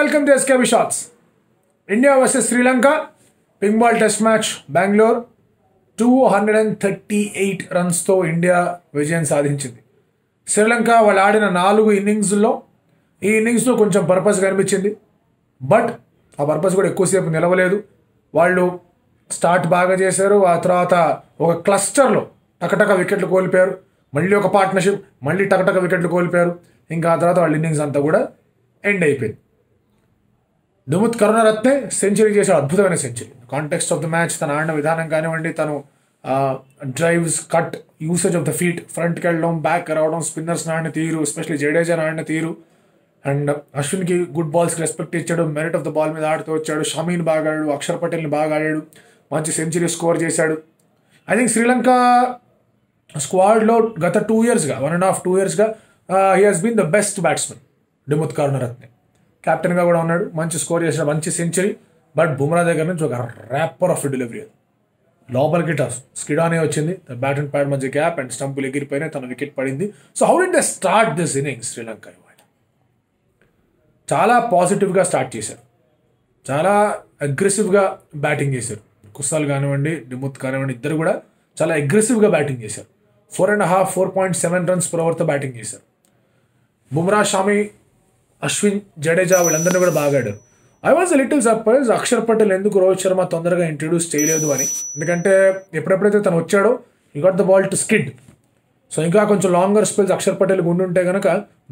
Welcome to SKB shots India versus Sri Lanka pink ball test match Bengaluru two hundred and thirty eight రన్స్తో India విజయం సాధించింది. శ్రీలంక వాళ్ళు ఆడిన నాలుగు ఇన్నింగ్స్లో ఈ ఇన్నింగ్స్లో కొంచెం పర్పస్ కనిపించింది. బట్ ఆ పర్పస్ కూడా ఎక్కువసేపు నిలవలేదు. వాళ్ళు స్టార్ట్ బాగా చేశారు. ఆ తర్వాత ఒక క్లస్టర్లో టకటక వికెట్లు కోల్పోయారు. మళ్ళీ ఒక పార్ట్నర్షిప్ మళ్ళీ టకటక వికెట్లు కోల్పోయారు. ఇంకా ఆ తర్వాత వాళ్ళ ఇన్నింగ్స్ అంతా కూడా ఎండ్ అయిపోయింది. దుముత్ కరుణరత్నే సెంచరీ చేసే అద్భుతమైన century. Context of the match తన ఆడిన విధానం కానివ్వండి తను drives cut usage of the feet ఫ్రంట్కి వెళ్ళడం బ్యాక్ రావడం స్పిన్నర్స్ ఆడిన తీరు ఎస్పెషలీ జడేజా ఆడిన తీరు. అండ్ అశ్విన్కి గుడ్ బాల్స్ రెస్పెక్ట్ ఇచ్చాడు మెరిట్ ఆఫ్ ద బాల్ మీద ఆడుతూ వచ్చాడు షమీన్ బాగా ఆడాడు అక్షర్ పటేల్ని బాగా ఆడాడు మంచి సెంచరీ స్కోర్ చేశాడు. ఐ థింక్ శ్రీలంక స్క్వాడ్లో గత టూ ఇయర్స్గా వన్ అండ్ హాఫ్ టూ ఇయర్స్గా he has been the best batsmen Dimuth Karunaratne. కెప్టెన్గా కూడా ఉన్నాడు. మంచి స్కోర్ చేసిన మంచి సెంచరీ. బట్ బుమ్రా దగ్గర నుంచి ఒక ర్యాపర్ ఆఫ్ డెలివరీ అది. లోపలికి టస్. స్కిడానే వచ్చింది. బ్యాట్ అండ్ ప్యాడ్ మధ్య గ్యాప్ అండ్ స్టంపులు ఎగిరిపోయినా తన వికెట్ పడింది. So how did the start this inning Sri Lanka ఇవాళ చాలా పాజిటివ్గా స్టార్ట్ చేశారు. చాలా అగ్రెసివ్గా బ్యాటింగ్ చేశారు. కుసాల్ కానివ్వండి డిముత్ కానివ్వండి ఇద్దరు కూడా చాలా అగ్రెసివ్గా బ్యాటింగ్ చేశారు. Four and half four point seven runs per ఓవర్తో batting చేశారు. బుమ్రా షామి అశ్విన్ జడేజా వీళ్ళందరినీ కూడా బాగాడు. I was little surprise Axar Patel ఎందుకు రోహిత్ శర్మ తొందరగా ఇంట్రడ్యూస్ చేయలేదు అని. ఎందుకంటే ఎప్పుడెప్పుడైతే తను వచ్చాడో you got the ball to skid so ఇంకా కొంచెం లాంగర్ స్పెల్స్ అక్షర్ పటేల్ ఉండుంటే కనుక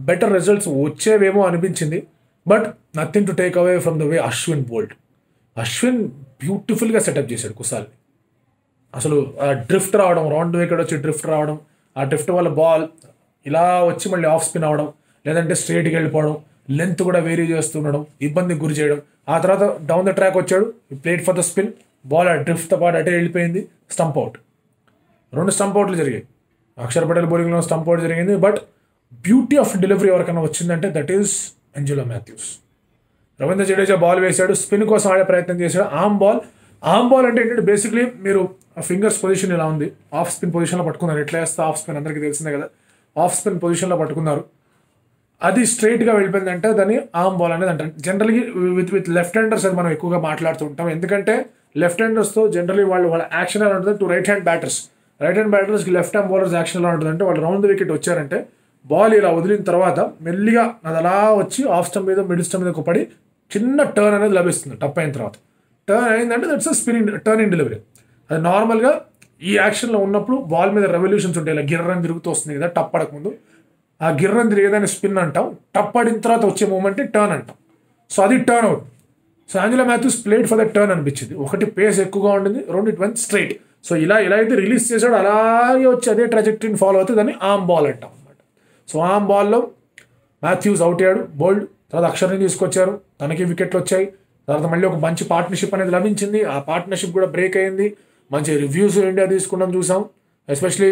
బెటర్ రిజల్ట్స్ వచ్చేవేమో అనిపించింది. But nothing to take away from the way Ashwin bowled Ashwin బ్యూటిఫుల్గా సెటప్ చేశాడు కుసాల్ని అసలు ఆ డ్రిఫ్ట్ రావడం రౌండ్ వికెట్ వచ్చి డ్రిఫ్ట్ రావడం ఆ డ్రిఫ్ట్ వల్ల బాల్ ఇలా వచ్చి మళ్ళీ ఆఫ్ స్పిన్ అవడం లేదంటే స్ట్రేట్కి వెళ్ళిపోవడం లెంత్ కూడా వేరీ చేస్తుండడం ఇబ్బందికి గురి చేయడం. ఆ తర్వాత డౌన్ ద ట్రాక్ వచ్చాడు played for the spin ball ఆ డ్రిఫ్ట్తో పాటు అటే వెళ్ళిపోయింది స్టంప్ అవుట్ రెండు స్టంప్ అవుట్లు జరిగాయి. అక్షర్ పటేల్ బౌలింగ్లో స్టంప్ అవుట్ జరిగింది బట్ బ్యూటీ ఆఫ్ డెలివరీ ఎవరికైనా వచ్చిందంటే that is Angelo Mathews Ravindra Jadeja ball వేశాడు స్పిన్ కోసం ఆడే ప్రయత్నం చేశాడు. ఆమ్ బాల్ ఆమ్ బాల్ అంటే ఏంటంటే బేసిక్లీ మీరు ఫింగర్స్ పొజిషన్ ఇలా ఉంది. ఆఫ్ స్పిన్ పొజిషన్లో పట్టుకున్నారు. ఎట్లా వేస్తే? ఆఫ్ స్పిన్ అందరికీ తెలిసిందే కదా. ఆఫ్ స్పిన్ పొజిషన్లో పట్టుకున్నారు. అది స్ట్రైట్గా వెళ్ళిపోయిందంటే దాన్ని ఆమ్ బాల్ అనేది అంటారు. జనరల్గా విత్ విత్ లెఫ్ట్ హ్యాండర్స్ అది మనం ఎక్కువగా మాట్లాడుతూ ఉంటాం. ఎందుకంటే లెఫ్ట్ హ్యాండర్స్తో జనరల్లీ వాళ్ళు వాళ్ళ యాక్షన్ ఎలా ఉంటుంది to right hand batters right hand బ్యాటర్స్కి left hand bowlers action ఎలా ఉంటుంది అంటే వాళ్ళు రౌండ్ వికెట్ వచ్చారంటే బాల్ ఇలా వదిలిన తర్వాత మెల్లిగా అది అలా వచ్చి ఆఫ్ స్టంప్ మీద మిడిల్ స్టంప్ మీద పడి చిన్న టర్న్ అనేది లభిస్తుంది. టప్ అయిన తర్వాత. టర్న్ అయిందంటే దట్స్ స్పిన్ని టర్న్ ఇన్ డెలివరీ అది నార్మల్గా ఈ యాక్షన్లో ఉన్నప్పుడు బాల్ మీద రెవల్యూషన్స్ ఉంటాయి. ఇలా గిర్రని తిరుగుతూ వస్తుంది కదా టప్ పడకముందు ఆ గిర్రం తిరిగేదాన్ని స్పిన్ అంటాం టప్ ఆడిన తర్వాత వచ్చే మూమెంటే టర్న్ అంటాం. సో అది turn out so Angelo Mathews played for the turn అనిపించింది. ఒకటి పేస్ ఎక్కువగా ఉంటుంది రెండు ఇట్ వన్ స్ట్రైట్ సో ఇలా ఇలా అయితే రిలీజ్ చేశాడు అలాగే వచ్చి అదే ట్రాజెక్టరీని ఫాలో అవుతుంది దాన్ని ఆమ్ బాల్ అంటాం అనమాట సో ఆమ్ బాల్లో మాథ్యూస్ అవుట్ అయ్యాడు బోల్డ్ తర్వాత అక్షర్ని తీసుకొచ్చారు తనకి వికెట్లు వచ్చాయి. తర్వాత మళ్ళీ ఒక మంచి పార్ట్నర్షిప్ అనేది లభించింది. ఆ పార్ట్నర్షిప్ కూడా బ్రేక్ అయింది. మంచి రివ్యూస్ ఇండియా తీసుకున్నాం చూసాం. ఎస్పెషలీ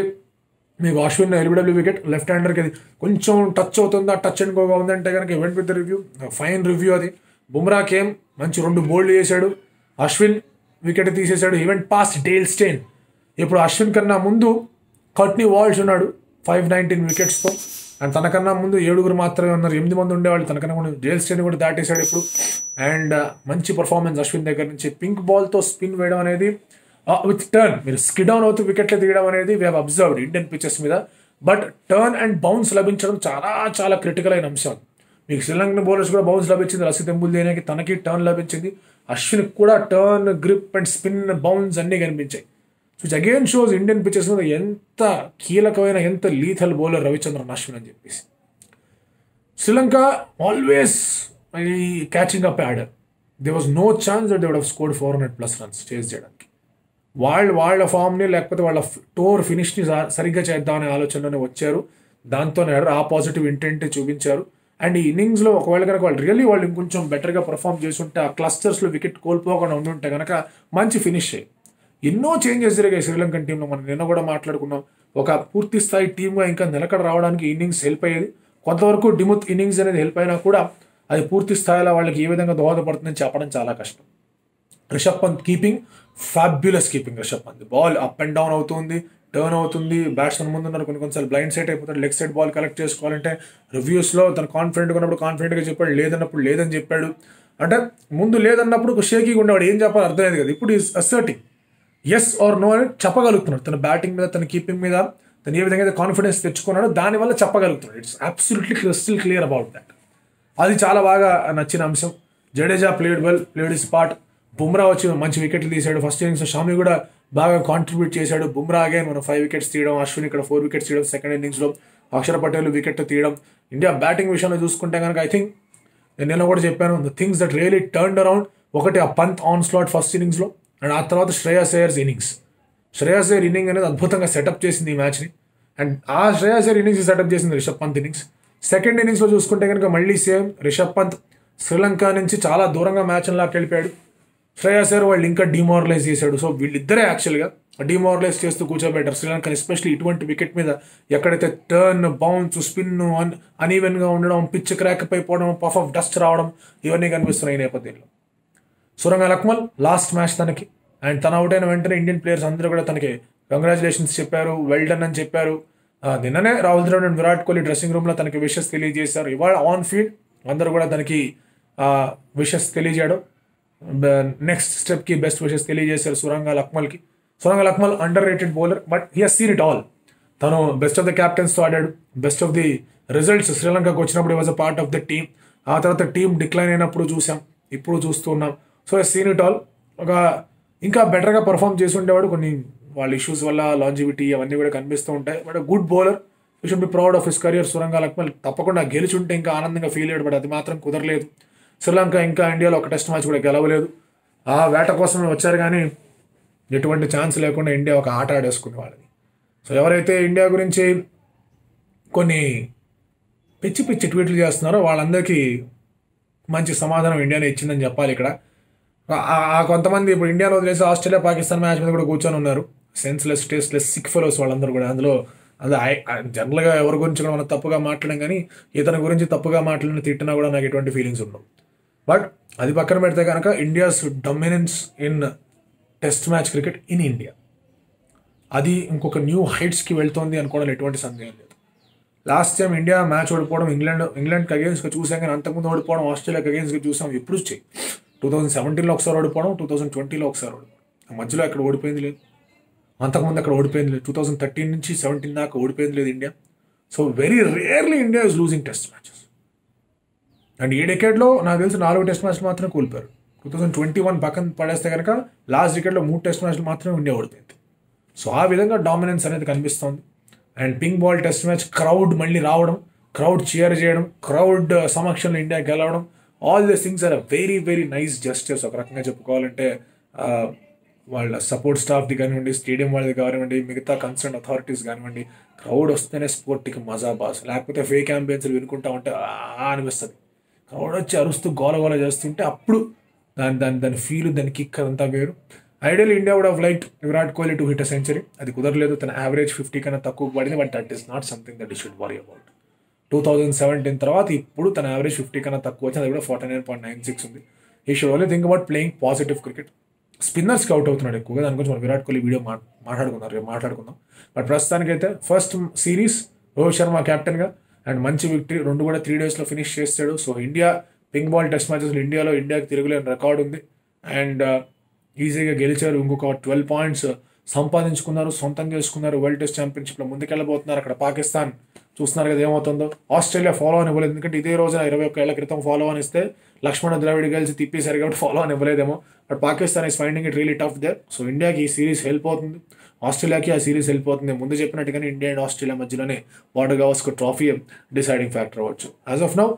మీకు అశ్విన్ ఎల్బిడబ్ల్యూ వికెట్ లెఫ్ట్ హ్యాండర్కి అది కొంచెం టచ్ అవుతుందా టచ్ అండ్ గోగా ఉందంటే కనుక he went with review fine review అది. బుమ్రా కేమ్ మంచి రెండు బోల్డ్ చేశాడు. అశ్విన్ వికెట్ తీసేశాడు. He went past Dale Steyn ఇప్పుడు అశ్విన్ కన్నా ముందు కట్నీ వాల్స్ ఉన్నాడు ఫైవ్ నైన్టీన్ వికెట్స్తో అండ్ తనకన్నా ముందు ఏడుగురు మాత్రమే ఉన్నారు. ఎనిమిది మంది ఉండేవాళ్ళు. తనకన్నా ముందు డేల్ స్టేన్ కూడా దాటేశాడు ఇప్పుడు. అండ్ మంచి పర్ఫార్మెన్స్ అశ్విన్ దగ్గర నుంచి. పింక్ బాల్తో స్పిన్ వేయడం అనేది Uh, విత్ టర్న్ మీరు స్కిడ్ డౌన్ అవుతూ వికెట్లు తీయడం అనేది we have observed Indian pitches మీద. బట్ టర్న్ అండ్ బౌన్స్ లభించడం చాలా చాలా క్రిటికల్ అయిన అంశం. మీకు శ్రీలంకన్ బౌలర్స్ కూడా బౌన్స్ లభించింది. రసీద్ ఎంబుల్దేనాకి తనకి టర్న్ లభించింది. అశ్విన్ కూడా turn grip and spin bounce అన్నీ కనిపించాయి. So again shows Indian pitches మీద ఎంత కీలకమైన ఎంత లీథల్ బౌలర్ రవిచంద్రన్ అశ్విన్ అని చెప్పేసి. శ్రీలంక ఆల్వేస్ ఈ catching up adder they was no chance that they would scored four hundred plus runs chase చేయడానికి. వాళ్ళు వాళ్ళ ఫామ్ని లేకపోతే వాళ్ళ టోర్ ఫినిష్ని సరిగ్గా చేద్దామనే ఆలోచనలోనే వచ్చారు. దాంతోనే ఆ పాజిటివ్ ఇంటెంట్ చూపించారు. అండ్ ఈ ఇన్నింగ్స్లో ఒకవేళ కనుక వాళ్ళు రియల్లీ వాళ్ళు ఇంకొంచెం బెటర్గా పర్ఫామ్ చేస్తుంటే ఆ క్లస్టర్స్లో వికెట్ కోల్పోకుండా ఉండుంటే కనుక మంచి ఫినిష్ ఎన్నో చేంజెస్ జరిగాయి శ్రీలంకన్ టీంలో మనం నిన్న కూడా మాట్లాడుకున్నాం. ఒక పూర్తి స్థాయి టీమ్గా ఇంకా నిలకడ రావడానికి ఇన్నింగ్స్ హెల్ప్ అయ్యేది. కొంతవరకు డిముత్ ఇన్నింగ్స్ అనేది హెల్ప్ అయినా కూడా అది పూర్తి స్థాయిలో వాళ్ళకి ఏ విధంగా దోహదపడుతుందని చెప్పడం చాలా కష్టం. Rishabh Pant keeping. Fabulous keeping Rishabh Pant ball up and down అవుతుంది టర్న్ అవుతుంది. బ్యాట్స్మెన్ ముందు ఉన్నారు కొన్ని కొన్నిసార్లు బ్లైండ్ సైడ్ అయిపోతాడు. లెగ్ సైడ్ బాల్ కలెక్ట్ చేసుకోవాలంటే రివ్యూస్లో తను కాన్ఫిడెంట్గా ఉన్నప్పుడు కాన్ఫిడెంట్గా చెప్పాడు లేదన్నప్పుడు లేదని చెప్పాడు. అంటే ముందు లేదన్నప్పుడు ఒక షేకీగా ఉండేవాడు. ఏం చెప్పాలో అర్థమయ్యేది కదా. ఇప్పుడు is asserting yes or no అని చెప్పగలుగుతున్నాడు. తన బ్యాటింగ్ మీద తన కీపింగ్ మీద తను ఏ విధంగా అయితే కాన్ఫిడెన్స్ తెచ్చుకున్నాడో దానివల్ల చెప్పగలుగుతున్నాడు. It's absolutely crystal clear about that అది చాలా బాగా నచ్చిన అంశం. Jadeja played well played his part Bumrah వచ్చి మంచి వికెట్లు తీశాడు. ఫస్ట్ ఇన్నింగ్స్ షామి కూడా బాగా కాంట్రిబ్యూట్ చేశాడు. బుమ్రా అగైన్ మనం ఫైవ్ వికెట్స్ తీయడం అశ్విన్ ఇక్కడ ఫోర్ వికెట్స్ తీయడం సెకండ్ ఇన్నింగ్స్లో అక్షర్ పటేల్ వికెట్ తీయడం. ఇండియా బ్యాటింగ్ విషయంలో చూసుకుంటే కనుక ఐ థింక్ నేను నిన్న కూడా చెప్పాను the things that really turn around ఒకటి ఆ పంత్ ఆన్ స్లాట్ ఫస్ట్ ఇన్నింగ్స్లో అండ్ ఆ తర్వాత శ్రేయస్ అయ్యర్స్ ఇన్నింగ్స్ శ్రేయస్ అయ్యర్ ఇన్నింగ్ అనేది అద్భుతంగా సెటప్ చేసింది ఈ మ్యాచ్ని అండ్ ఆ శ్రేయస్ అయ్యర్ ఇన్నింగ్స్ సెటప్ చేసింది రిషబ్ పంత్ ఇన్నింగ్స్ సెకండ్ ఇన్నింగ్స్లో చూసుకుంటే కనుక మళ్ళీ సేమ్ రిషబ్ పంత్ శ్రీలంక నుంచి చాలా దూరంగా మ్యాచ్ లాక్కెళ్ళిపోయాడు. వెళ్ళిపోయాడు సార్ వాళ్ళు ఇంకా డిమారలైజ్ చేశాడు. సో వీళ్ళిద్దరే యాక్చువల్గా డిమారలైజ్ చేస్తూ కూర్చోబెట్టారు. శ్రీలంక ఎస్పెషలీ ఇటువంటి వికెట్ మీద ఎక్కడైతే టర్న్ బౌన్స్ స్పిన్ అన్ అన్ఈవెన్గా ఉండడం పిచ్ క్రాక్ అయిపోవడం పఫ్ ఆఫ్ డస్ట్ రావడం ఇవన్నీ కనిపిస్తున్నాయి ఈ నేపథ్యంలో. సురంగ లక్మల్ లాస్ట్ మ్యాచ్ తనకి. అండ్ తన అవుట్ అయిన వెంటనే ఇండియన్ ప్లేయర్స్ అందరూ కూడా తనకి కంగ్రాచులేషన్స్ చెప్పారు. వెల్ డన్ అని చెప్పారు. నిన్ననే రాహుల్ ద్రవిడ్ అండ్ విరాట్ కోహ్లీ డ్రెస్సింగ్ రూమ్లో తనకి విషెస్ తెలియజేశారు. ఇవాళ ఆన్ ఫీల్డ్ అందరూ కూడా తనకి విషెస్ తెలియజేయడం. నెక్స్ట్ స్టెప్కి బెస్ట్ విషెస్ తెలియజేశారు Suranga లక్మల్కి Suranga Lakmal underrated bowler but he has seen it all తను బెస్ట్ ఆఫ్ ద క్యాప్టెన్స్తో ఆడాడు. బెస్ట్ ఆఫ్ ది రిజల్ట్స్ శ్రీలంకకు వచ్చినప్పుడు was a part of the team ఆ తర్వాత టీం డిక్లైన్ అయినప్పుడు చూసాం ఇప్పుడు చూస్తూ ఉన్నాం. సో సీన్ ఇట్ ఆల్ ఒక ఇంకా బెటర్గా పర్ఫామ్ చేసి ఉండేవాడు. కొన్ని వాళ్ళ ఇష్యూస్ వల్ల లాంజివిటీ అవన్నీ కూడా కనిపిస్తూ ఉంటాయి. But good bowler you should be proud of his career Suranga Lakmal తప్పకుండా గెలిచుంటే ఇంకా ఆనందంగా ఫీల్ అయ్యాడు బట్ అది మాత్రం కుదరలేదు. శ్రీలంక ఇంకా ఇండియాలో ఒక టెస్ట్ మ్యాచ్ కూడా గెలవలేదు. ఆ వేట కోసమే వచ్చారు కానీ ఎటువంటి ఛాన్స్ లేకుండా ఇండియా ఒక ఆట ఆడేసుకునే వాళ్ళని. సో ఎవరైతే ఇండియా గురించి కొన్ని పిచ్చి పిచ్చి ట్వీట్లు చేస్తున్నారో వాళ్ళందరికీ మంచి సమాధానం ఇండియానే ఇచ్చిందని చెప్పాలి ఇక్కడ. ఆ- కొంతమంది ఇప్పుడు ఇండియాలో వదిలేసి ఆస్ట్రేలియా పాకిస్తాన్ మ్యాచ్ మీద కూడా కూర్చొని ఉన్నారు. సెన్స్లెస్ టేస్ట్లెస్ సిక్ ఫెలోస్ వాళ్ళందరూ కూడా. అందులో అది జనరల్గా ఎవరి గురించి కూడా మనం తప్పుగా మాట్లాడడం కానీ ఇతని గురించి తప్పుగా మాట్లాడిన తిట్టినా కూడా నాకు ఎటువంటి ఫీలింగ్స్ ఉండవు. బట్ అది పక్కన పెడితే కనుక India's dominance in test match cricket in India అది ఇంకొక న్యూ హైట్స్కి వెళ్తోంది అనుకోవడం ఎటువంటి సందేహం లేదు. లాస్ట్ టైం ఇండియా మ్యాచ్ ఓడిపోవడం ఇంగ్లాండ్ ఇంగ్లాండ్కి అగేన్స్గా చూసాం కానీ అంతకుముందు ఓడిపోవడం ఆస్ట్రేలియాకి అగేన్స్గా చూసాం ఎప్పుడు వచ్చాయి టూ థౌసండ్ సెవెంటీన్లో ఒకసారి ఓడిపోవడం టూ థౌసండ్ ట్వంటీలో ఒకసారి ఓడిపోవడం. ఆ మధ్యలో అక్కడ ఓడిపోయింది లేదు. అంతకుముందు అక్కడ ఓడిపోయింది లేదు. టూ థౌసండ్ థర్టీన్ నుంచి సెవెంటీన్ దాకా ఓడిపోయింది లేదు India. So very rarely India is losing test matches and ఈ డెకేడ్లో నాకు తెలిసి నాలుగు టెస్ట్ మ్యాచ్లు మాత్రమే కోల్పోయారు. టూ థౌసండ్ ట్వంటీ వన్ పక్కన పడేస్తే కనుక లాస్ట్ డెకేడ్లో మూడు టెస్ట్ మ్యాచ్లు మాత్రమే ఇండియా ఓడిపోయింది. సో ఆ విధంగా డామినెన్స్ అనేది కనిపిస్తోంది. And pink ball test match crowd మళ్ళీ రావడం క్రౌడ్ చీర్ చేయడం క్రౌడ్ uh, సమక్షంలో ఇండియా గెలవడం all this things are very very nice justice ఒక రకంగా చెప్పుకోవాలంటే uh, వాళ్ళ సపోర్ట్ స్టాఫ్ది కానివ్వండి స్టేడియం వాళ్ళది కానివ్వండి మిగతా కన్సర్న్ అథారిటీస్ కానివ్వండి క్రౌడ్ వస్తేనే స్పోర్ట్కి మజా బాస్. లేకపోతే ఫేక్ అంబియన్స్లు వినుకుంటా ఉంటే అనిపిస్తుంది. క్రౌడ్ వచ్చి అరుస్తూ గోల గోల చేస్తుంటే అప్పుడు దాని దాని దాని ఫీల్ దాని కిక్ అంతా వేరు. Ideal India would of like Virat Kohli to hit a century అది కుదరలేదు తన యావరేజ్ ఫిఫ్టీ కన్నా తక్కువ పడింది but that is not something that he should worry about two thousand seventeen తర్వాత ఇప్పుడు తన యావరేజ్ ఫిఫ్టీ కన్నా తక్కువ వచ్చింది అది కూడా forty nine point nine six ఉంది. He should only think about playing positive cricket స్పిన్నర్స్కి out అవుతున్నాడు ఎక్కువగా. దాని గురించి మనం విరాట్ కోహ్లీ వీడియో మా మాట్లాడుకున్నారు రేపు మాట్లాడుకుందాం. బట్ ప్రస్తుతానికైతే ఫస్ట్ సిరీస్ రోహిత్ శర్మ కెప్టెన్గా అండ్ మంచి విక్టరీ రెండు కూడా త్రీ డేస్లో ఫినిష్ చేస్తాడు. So India pink ball test మ్యాచెస్లో ఇండియాలో ఇండియాకి తిరుగులేని రికార్డు ఉంది. అండ్ ఈజీగా uh, గెలిచారు. ఇంకొక ట్వెల్వ్ పాయింట్స్ సంపాదించుకున్నారు సొంతం చేసుకున్నారు. వరల్డ్ టెస్ట్ ఛాంపియన్షిప్లో ముందుకెళ్ళబోతున్నారు. అక్కడ పాకిస్తాన్ చూస్తున్నారు కదా ఏమవుతుందో. ఆస్ట్రేలియా ఫాలో అని ఇవ్వలేదు. ఎందుకంటే ఇదే రోజున ఇరవై ఒక్క ఏళ్ళ క్రితం ఫాలో అని ఇస్తే లక్ష్మణ ద్రావిడ్ గెలిచి తిప్పేశారు కాబట్టి ఫాలో అని ఇవ్వలేదేమో. But Pakistan is finding it really tough there so ఇండియాకి ఈ సిరీస్ హెల్ప్ అవుతుంది. ఆస్ట్రేలియాకి ఆ సిరీస్ హెల్ప్ అవుతుంది. ముందు చెప్పినట్టుగానే ఇండియా అండ్ ఆస్ట్రేలియా మధ్యలోనే Border Gavaskar trophy deciding factor అవ్వచ్చు as of now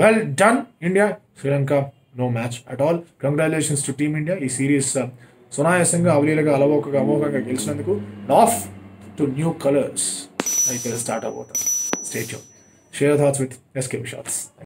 well done India Sri Lanka no match at all congratulations to team India ఈ సిరీస్ uh, సునాయాసంగా అవలీలగా అలవోకగా అమోఘంగా గెలిచినందుకు ఆఫ్ టు న్యూ కలర్స్ అయితే స్టార్ట్ అవబోతాం Stay tuned. Share your thoughts with SK Shots.